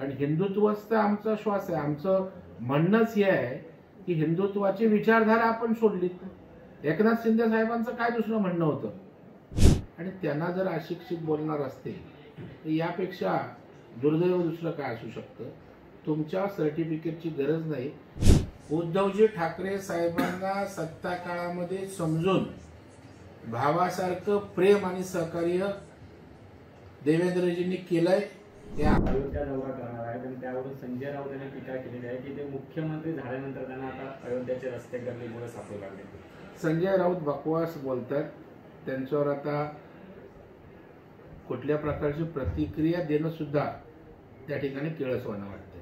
आणि हिंदुत्वच तर आमचा श्वास आहे. आमचं म्हणणंच हे आहे की हिंदुत्वाची विचारधारा आपण सोडलीत. एकनाथ शिंदे साहेबांचं काय दुसरं म्हणणं होतं? आणि त्यांना जर अशिक्षित बोलणार असते तर यापेक्षा दुर्दैव दुसरं काय असू शकतं? तुमच्या सर्टिफिकेटची गरज नाही. उद्धवजी ठाकरे साहेबांना सत्ता काळामध्ये समजून भावासारखं प्रेम आणि सहकार्य देवेंद्रजींनी केलंय. अयोध्या दौरा करणार आहेत आणि त्यावरून संजय राऊत यांनी टीका केलेली आहे की ते मुख्यमंत्री झाल्यानंतर त्यांना आता अयोध्याचे रस्ते गर्दीमुळे सापडू लागले. संजय राऊत बकवास बोलतात त्यांच्यावर आता कुठल्या प्रकारची प्रतिक्रिया देणं सुद्धा त्या ठिकाणी केळसवाना वाटते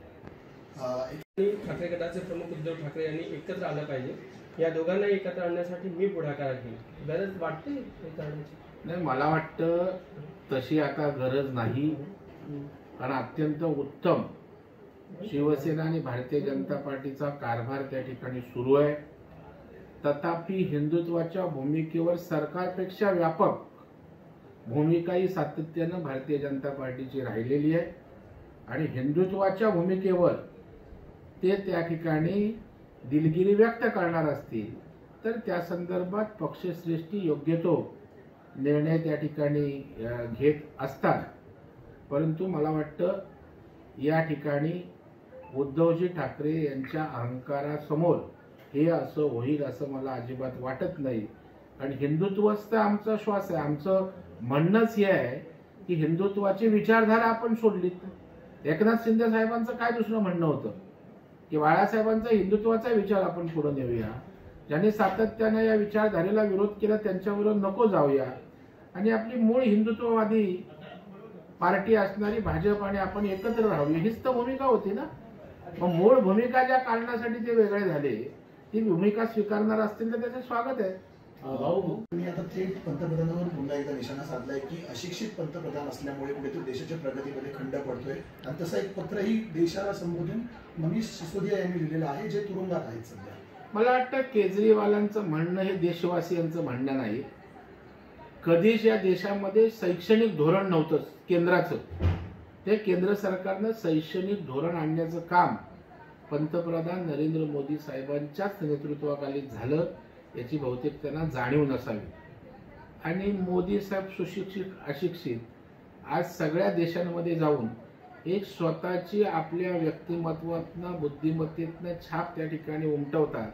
ठाकरे गटाचे प्रमुख उद्धव ठाकरे यांनी एकत्र आलं पाहिजे. या दोघांना एकत्र आणण्यासाठी मी पुढाकार घेईन. गरज वाटते नाही मला वाटतं तशी आता गरज नाही. कारण अत्यंत उत्तम. शिवसेना आणि भारतीय जनता पार्टीचा कारभार त्या ठिकाणी सुरू आहे. तथापि हिंदुत्वाच्या भूमिकेवर सरकारपेक्षा व्यापक भूमिका ही सातत्यानं भारतीय जनता पार्टीची राहिलेली आहे. आणि हिंदुत्वाच्या भूमिकेवर ते त्या ठिकाणी दिलगिरी व्यक्त करणार असतील तर त्या संदर्भात पक्षश्रेष्ठी योग्य तो निर्णय त्या ठिकाणी घेत असतात. परंतु मला वाटतं या ठिकाणी उद्धवजी ठाकरे यांच्या अहंकारासमोर हे असं होईल असं मला अजिबात वाटत नाही. आणि हिंदुत्वच तर आमचा श्वास आहे. आमचं म्हणणंच हे आहे की हिंदुत्वाची विचारधारा आपण सोडलीत. एकनाथ शिंदे साहेबांचं काय दुसरं म्हणणं होतं? की बाळासाहेबांचा हिंदुत्वाचा विचार आपण पुढे नेऊया. ज्यांनी सातत्यानं या विचारधारेला विरोध केला त्यांच्याबरोबर नको जाऊया. आणि आपली मूळ हिंदुत्ववादी पार्टी असणारी भाजप आणि आपण एकत्र राहूया हीच तर भूमिका होती ना? मग मूळ भूमिका ज्या कारणासाठी ते वेगळे झाले ती भूमिका स्वीकारणार असतील तर त्याचं स्वागत आहे. भाऊ. मी आता थेट पंतप्रधानांवर पुन्हा एकदा निशाणा साधलाय की अशिक्षित पंतप्रधान असल्यामुळे कुठेतरी देशाच्या प्रगतीमध्ये खंड पडतोय. आणि तसं एक पत्रही देशाला संबोधून मनीष सिसोदिया यांनी लिहिलेलं आहे जे तुरुंगात आहेत सध्या. मला वाटतं केजरीवालांचं म्हणणं हे देशवासियांचं म्हणणं नाही. कधीच या देशामध्ये शैक्षणिक धोरण नव्हतं केंद्राचं. ते केंद्र सरकारनं शैक्षणिक धोरण आणण्याचं काम पंतप्रधान नरेंद्र मोदी साहेबांच्याच नेतृत्वाखाली झालं याची बहुतेक त्यांना जाणीव नसावी. आणि मोदी साहेब सुशिक्षित अशिक्षित आज सगळ्या देशांमध्ये जाऊन एक स्वतःची आपल्या व्यक्तिमत्वातनं बुद्धिमत्तेतनं छाप त्या ठिकाणी उमटवतात.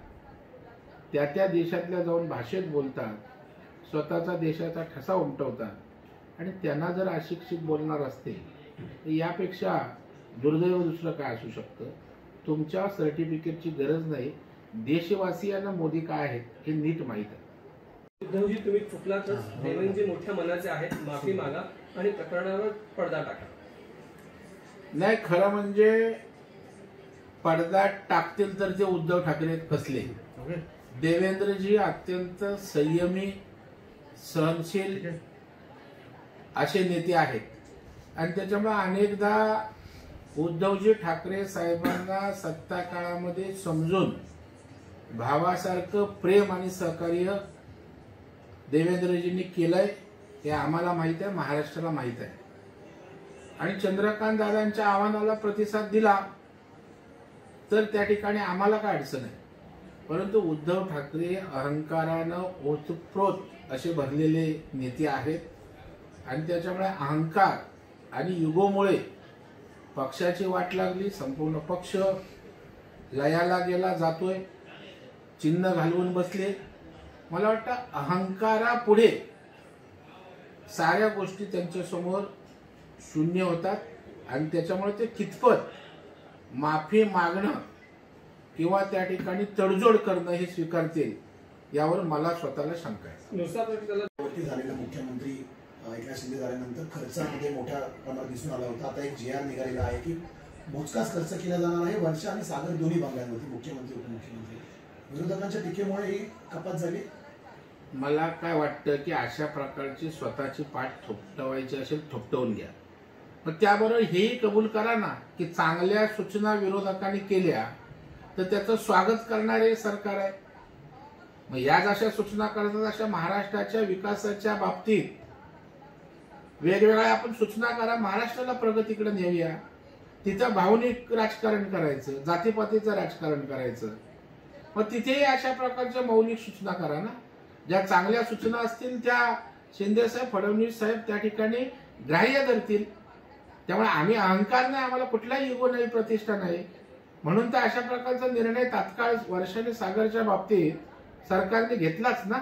त्या त्या देशातल्या जाऊन भाषेत बोलतात. स्वतःचा देशाचा ठसा उमटवतात. आणि त्यांना जर अशिक्षित बोलणार असते तर यापेक्षा दुर्दैव दुसरं काय असू शकतं? तुमच्या सर्टिफिकेटची गरज नाही. देशवासियांना मोदी काय आहेत हे नीट माहीत आहे. उद्धवजी तुम्ही चुकलातच. देवेंद्रजी मोठ्या मनाचे आहेत. माफी मागा आणि प्रकरणावर पडदा टाका. नाही खरं म्हणजे पडदा टाकतील तर ते उद्धव ठाकरे कसले देवेंद्रजी अत्यंत संयमी सहनशील असे नेते आहेत. आणि त्याच्यामुळे अनेकदा उद्धवजी ठाकरे साहेबांना सत्ता काळामध्ये समजून भावासारखं प्रेम आणि सहकार्य देवेंद्रजींनी केलंय हे आम्हाला माहीत आहे महाराष्ट्राला माहीत आहे. आणि चंद्रकांत दादांच्या आव्हानाला प्रतिसाद दिला तर त्या ठिकाणी आम्हाला काय अडचण आहे? परंतु उद्धव ठाकरे अहंकारानं ओतप्रोत असे भरलेले नेते आहेत. आणि त्याच्यामुळे अहंकार आणि युगोमुळे पक्षाची वाट लागली संपूर्ण पक्ष लयाला गेला जातोय. चिन्ह घालवून बसले. मला वाटतं अहंकारापुढे साऱ्या गोष्टी त्यांच्यासमोर शून्य होतात आणि त्याच्यामुळे ते कितपत माफी मागणं किंवा त्या ठिकाणी तडजोड करणं हे स्वीकारतील यावर मला स्वतःला शंका आहे. झालेला मुख्यमंत्री एकनाथ शिंदे झाल्यानंतर खर्चामध्ये मोठ्या प्रमाणात दिसून आला होता. आता एक जी आर निघालेला आहे की मोजकाच खर्च केला जाणार आहे. वर्षा आणि सागर दोन्ही बंगल्यांवरती मुख्यमंत्री उपमुख्यमंत्री. विरोधकांच्या टीकेमुळे ही कपात झाली. मला काय वाटतं की अशा प्रकारची स्वतःची पाठ थोपटवायची असेल थोपटवून घ्या. पण त्याबरोबर हेही कबूल करा ना की चांगल्या सूचना विरोधकांनी केल्या तर त्याचं स्वागत करणारे सरकार आहे. मग याच अशा सूचना करतात अशा महाराष्ट्राच्या विकासाच्या बाबतीत वेगवेगळ्या आपण सूचना करा महाराष्ट्राला प्रगतीकडे नेऊया. तिथं भावनिक राजकारण करायचं जातीपातीचं राजकारण करायचं. मग तिथेही अशा प्रकारच्या मौलिक सूचना करा ना. ज्या चांगल्या सूचना असतील त्या शिंदेसाहेब फडणवीस साहेब त्या ठिकाणी ग्राह्य धरतील. त्यामुळे आम्ही अहंकार नाही आम्हाला कुठलाही युगो नाही प्रतिष्ठा नाही. म्हणून तर अशा प्रकारचा निर्णय तात्काळ वर्षाने सागरच्या बाबतीत सरकारने घेतलाच ना.